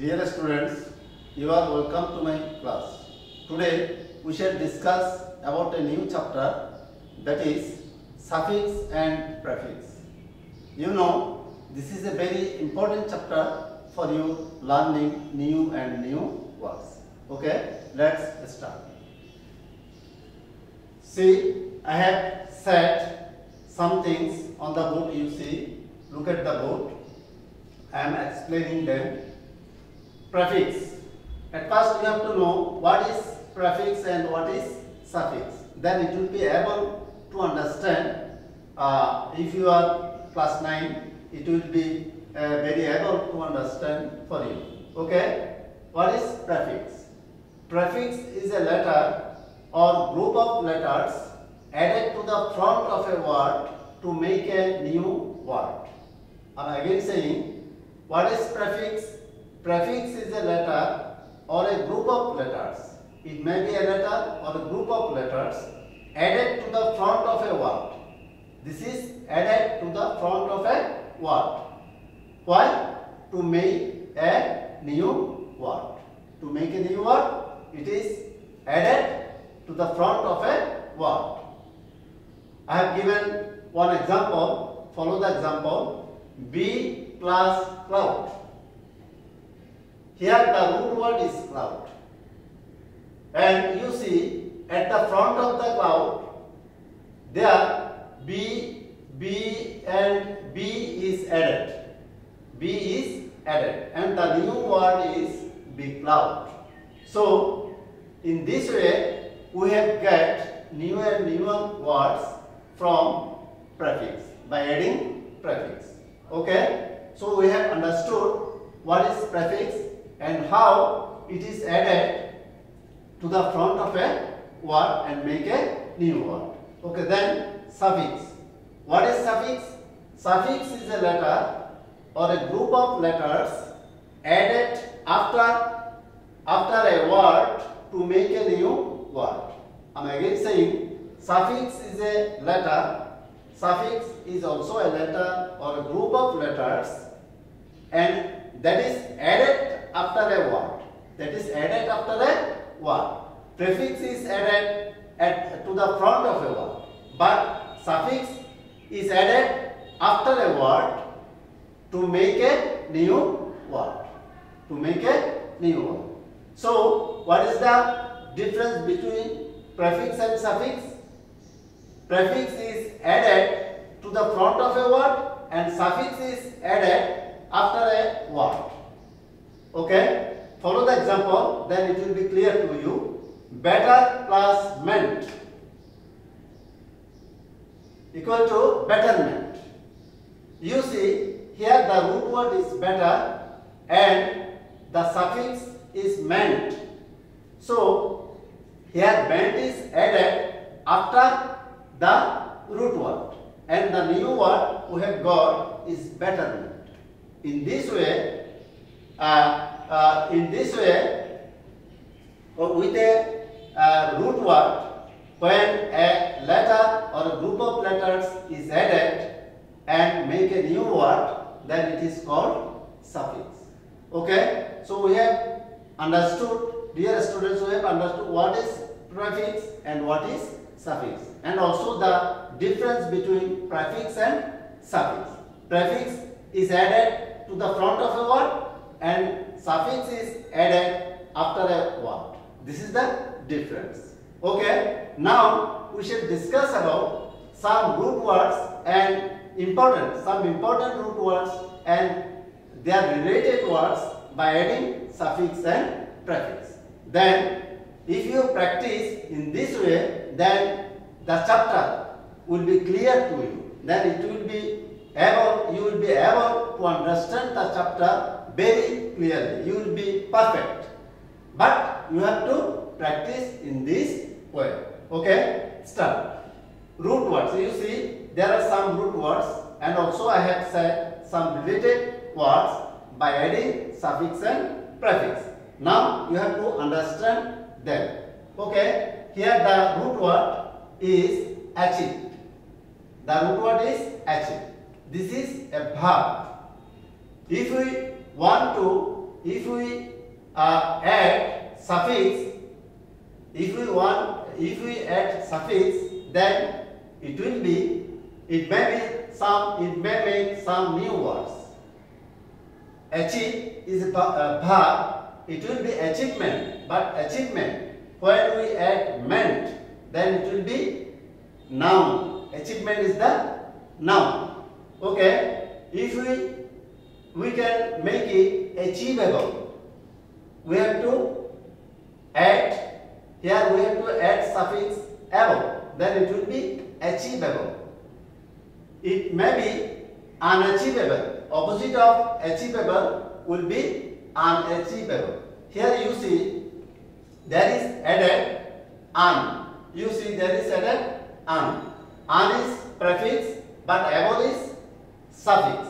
Dear students, you are welcome to my class. Today we shall discuss about a new chapter that is suffix and prefix. You know, this is a very important chapter for you learning new and new words. Okay, let's start. See, I have set some things on the board you see. Look at the board. I am explaining them. Prefix. At first you have to know what is prefix and what is suffix. Then it will be able to understand uh, if you are class 9 it will be uh, very able to understand for you. Okay? What is prefix? Prefix is a letter or group of letters added to the front of a word to make a new word. I am again saying, what is prefix? Prefix is a letter or a group of letters. It may be a letter or a group of letters added to the front of a word. This is added to the front of a word. Why? To make a new word. To make a new word, it is added to the front of a word. I have given one example. Follow the example. B plus cloud. Here the root word is cloud. And you see at the front of the cloud there B, B and B is added. B is added and the new word is big cloud. So in this way we have get new and newer words from prefix by adding prefix. Okay. So we have understood what is prefix and how it is added to the front of a word and make a new word. Okay, then suffix. What is suffix? Suffix is a letter or a group of letters added after after a word to make a new word. I am again saying suffix is a letter. Suffix is also a letter or a group of letters and that is added after a word. That is added after a word. Prefix is added at, to the front of a word. But suffix is added after a word to make a new word. To make a new word. So, what is the difference between prefix and suffix? Prefix is added to the front of a word and suffix is added after a word. Okay? Follow the example, then it will be clear to you. Better plus ment equal to betterment. You see, here the root word is better and the suffix is ment. So, here ment is added after the root word and the new word we have got is betterment. In this way, uh, uh, in this way, with a uh, root word, when a letter or a group of letters is added and make a new word, then it is called suffix. Okay? So we have understood, dear students, we have understood what is prefix and what is suffix and also the difference between prefix and suffix. Prefix is added to the front of a word and suffix is added after a word. This is the difference. Okay, now we shall discuss about some root words and important, some important root words and their related words by adding suffix and prefix. Then if you practice in this way, then the chapter will be clear to you. Then it will be able, you will be able to understand the chapter very clearly. You will be perfect. But you have to practice in this way. Okay? Start. Root words. You see, there are some root words and also I have said some related words by adding suffix and prefix. Now you have to understand them. Okay? Here the root word is achieve. The root word is achieve. This is a verb. If we want to if we uh, add suffix, if we want, if we add suffix, then it will be, it may be some, it may make some new words. Achieve is a verb, it will be achievement, but achievement, when we add ment, then it will be noun. Achievement is the noun. Okay, if we we can make it achievable, we have to add here we have to add suffix able, then it will be achievable. It may be unachievable. Opposite of achievable will be unachievable. Here you see there is added un. You see there is added un. Un is prefix but able is suffix.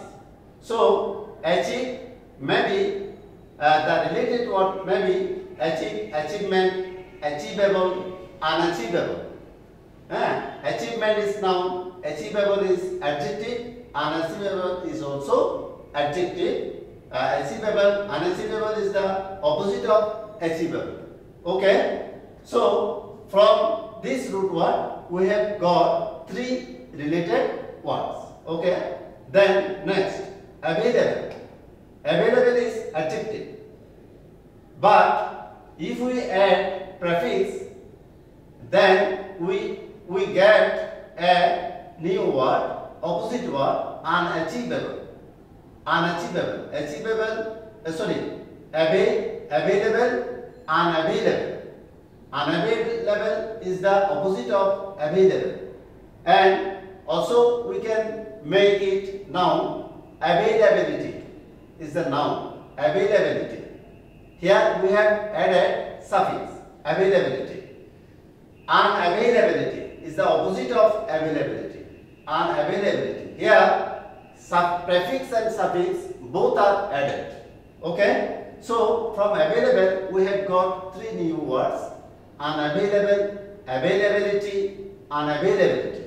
So achieve maybe uh, the related word maybe achieve, achievement, achievable, unachievable. Uh, achievement is noun, achievable is adjective, unachievable is also adjective. Uh, achievable, unachievable is the opposite of achievable. Okay? So, from this root word, we have got three related words. Okay? Then, next, available. Available is adjective. But, if we add prefix, then we, we get a new word, opposite word, unachievable unachievable, achievable, uh, sorry, avail, available, unavailable. Unavailable is the opposite of available. And also we can make it noun, availability is the noun, availability. Here we have added suffix, availability. Unavailability is the opposite of availability. Unavailability. Here prefix and suffix both are added. Okay? So from available we have got three new words unavailable, availability, unavailability.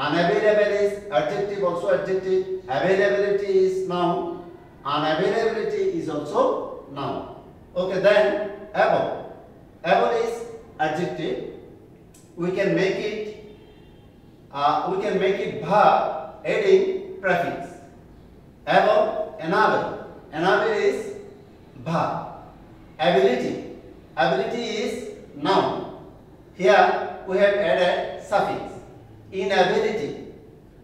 Unavailable is adjective also adjective, availability is noun, unavailability is also noun. Okay then able. Able is adjective. We can make it uh, we can make it verb adding prefix. Able, enable. Enable is verb. Ability. Ability is noun. Here we have added suffix. Inability.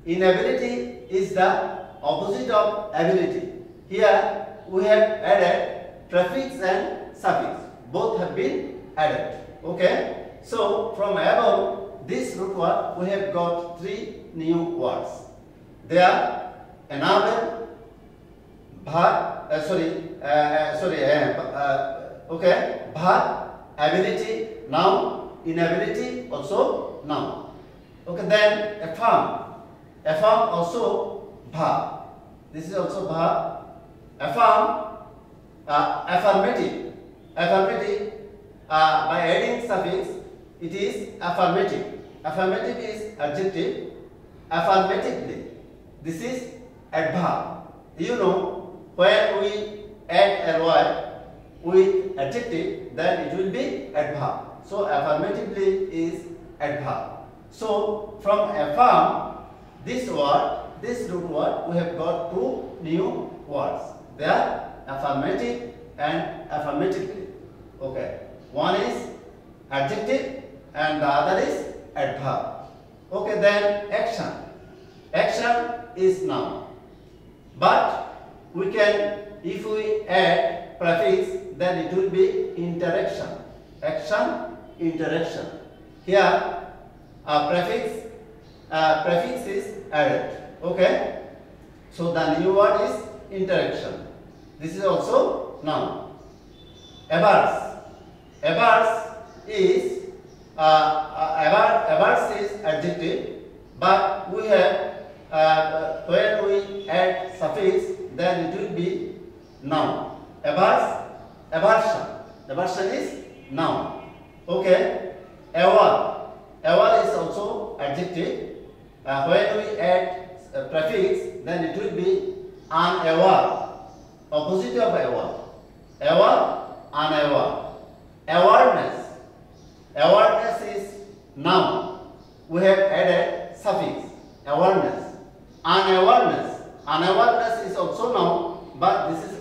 Inability is the opposite of ability. Here we have added prefix and suffix. Both have been added. Okay. So from above this root word we have got three new words. They are enable, bhat, uh, sorry, uh, uh sorry, uh, uh, okay, bhat, ability, noun, inability, also noun. Okay, then affirm, affirm also bha. This is also bha. Affirm, uh, affirmative, affirmative, uh, by adding suffix, it is affirmative. Affirmative is adjective, affirmatively. This is adverb. You know, when we add ly with adjective, then it will be adverb. So affirmatively is adverb. So from affirm, this word, this root word, we have got two new words. They are affirmative and affirmatively. Okay. One is adjective and the other is adverb. Okay, then action. Action is noun. But we can, if we add prefix, then it will be interaction. Action, interaction. Here, a prefix, a prefix is added. Okay. So the new word is interaction. This is also noun. Averse. Averse is uh, uh, averse is adjective, but we have uh, when we add suffix, then it will be noun. Averse, aversion. Aversion is noun. Okay. Aval. Aval is also adjective. Uh, when we add a prefix, then it will be an aval. Opposite of aval. aware, unaware. Awareness. Awareness is noun. We have added suffix awareness. Unawareness. Unawareness is also noun, but this is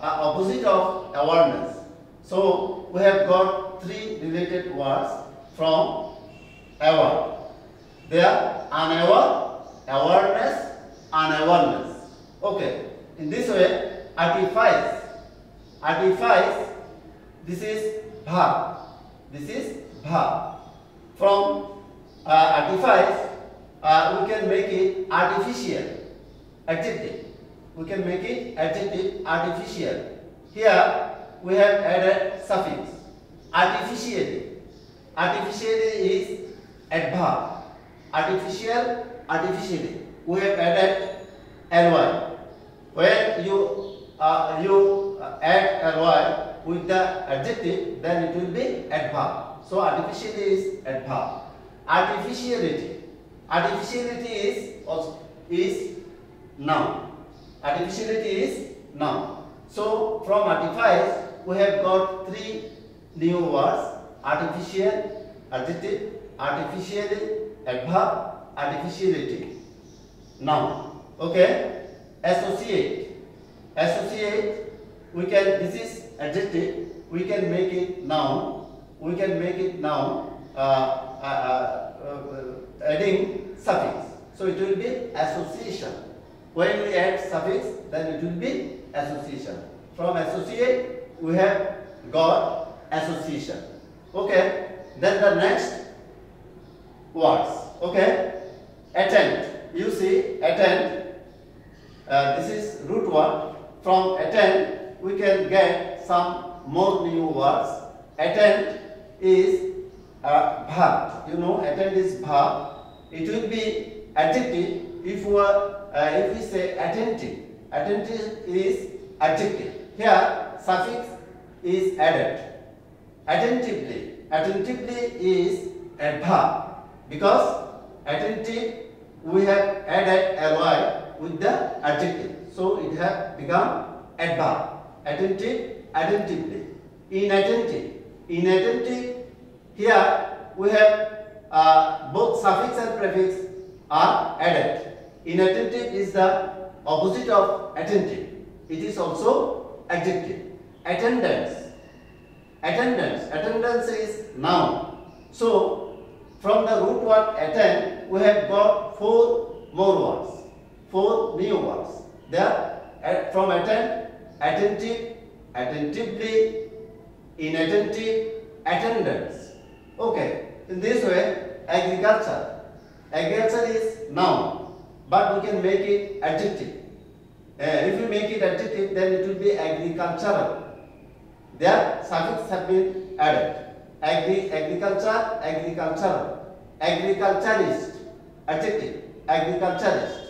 uh, opposite of awareness. So we have got three related words from aware. They are unaware, awareness, unawareness. Okay. In this way, artifice. Artifice, this is verb. This is verb. From uh, artifice, uh, we can make it artificial. Adjective. We can make it adjective artificial. Here, we have added suffix. Artificially. Artificially is adverb. Artificial, artificially. We have added ly. When you uh, you add ly with the adjective, then it will be adverb. So artificially is adverb. Artificiality. Artificiality is also is noun. Artificiality is noun. So from artifice we have got three new words artificial, adjective, artificially, adverb, artificiality. Now, okay, associate. Associate, we can, this is adjective, we can make it noun, we can make it noun, uh, uh, uh, uh adding suffix. So it will be association. When we add suffix, then it will be association. From associate, we have got association. Okay. Then the next words. Okay. Attend. You see, attend. Uh, this is root word. From attend, we can get some more new words. Attend is a verb. You know, attend is verb. It will be adjective if we, uh, if we say attentive. Attentive is adjective. Here, suffix is added. Attentively. Attentively is adverb because attentive we have added ly with the adjective. So it has become adverb. Attentive, attentively. Inattentive. Inattentive. Here we have uh, both suffix and prefix are added. Inattentive is the opposite of attentive. It is also adjective attendance. Attendance. Attendance is noun. So, from the root word attend, we have got four more words. Four new words. They are from attend, attentive, attentively, inattentive, attendance. Okay. In this way, agriculture. Agriculture is noun, but we can make it adjective. Uh, if we make it adjective, then it will be agricultural. Their suffix have been added. Agri, agriculture, agricultural, agriculturist, adjective, agriculturist.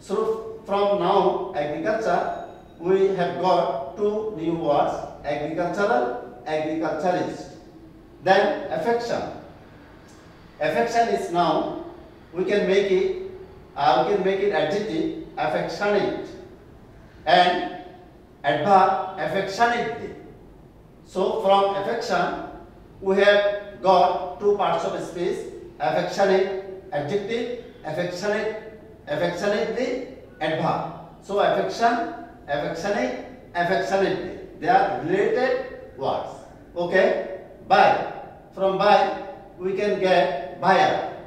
So from now agriculture, we have got two new words, agricultural, agriculturist. Then affection. Affection is now We can make it, uh, we can make it adjective, affectionate, and adverb, affectionately. So from affection, we have got two parts of space, affectionate, adjective, affectionate, affectionately, adverb. So affection, affectionate, affectionately. They are related words. Okay? Buy. From buy, we can get buyer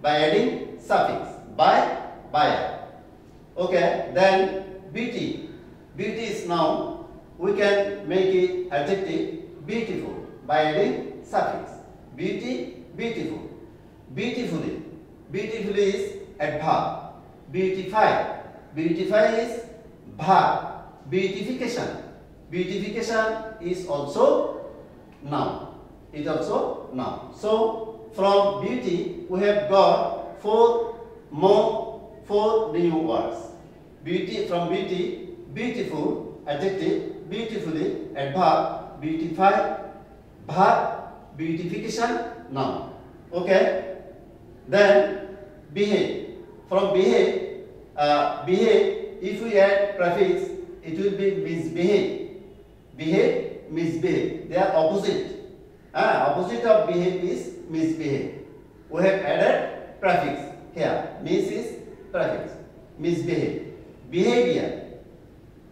by adding suffix. Buy, buyer. Okay? Then beauty. Beauty is noun we can make it adjective beautiful by adding suffix. Beauty, beautiful. Beautifully. Beautifully is adverb. Beautify. Beautify is verb. Beautification. Beautification is also noun. It also noun. So from beauty we have got four more four new words. Beauty from beauty, beautiful, adjective, beautifully, adverb, beautify, verb, beautification, noun. Okay? Then behave. From behave, uh, behave, if we add prefix, it will be misbehave. behave, misbehave. They are opposite. Ah, opposite of behave is misbehave. We have added prefix here. Mis is prefix. Misbehave. Behavior.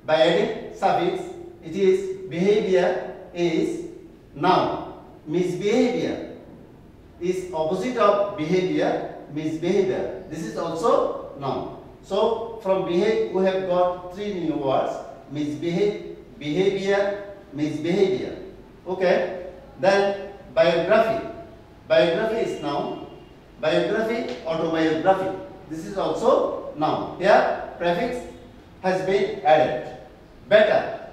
By adding suffix, it is behavior is noun. Misbehavior is opposite of behavior, misbehavior. This is also noun. So from behave we have got three new words misbehave, behavior, misbehavior. Okay. Then biography. Biography is noun. Biography, autobiography. This is also noun. Here prefix has been added. Better.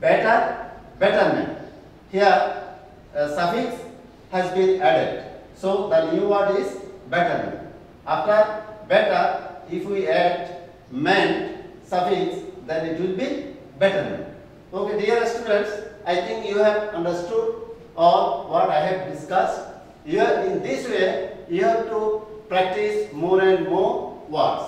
Better, betterment. Here uh, suffix has been added. So the new word is betterment. After better, if we add ment suffix, then it will be betterment. Okay, dear students, I think you have understood all what I have discussed. Have, in this way, you have to practice more and more words.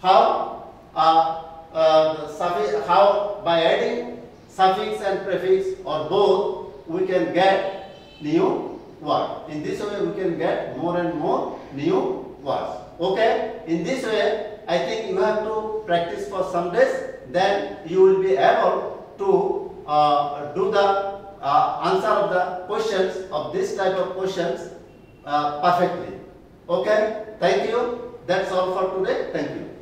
How? Uh, uh, suffix, how by adding suffix and prefix or both, we can get new word. In this way, we can get more and more new words. Okay? In this way, I think you have to practice for some days, then you will be able to uh, do the uh, answer of the questions of this type of questions uh, perfectly. Okay? Thank you. That's all for today. Thank you.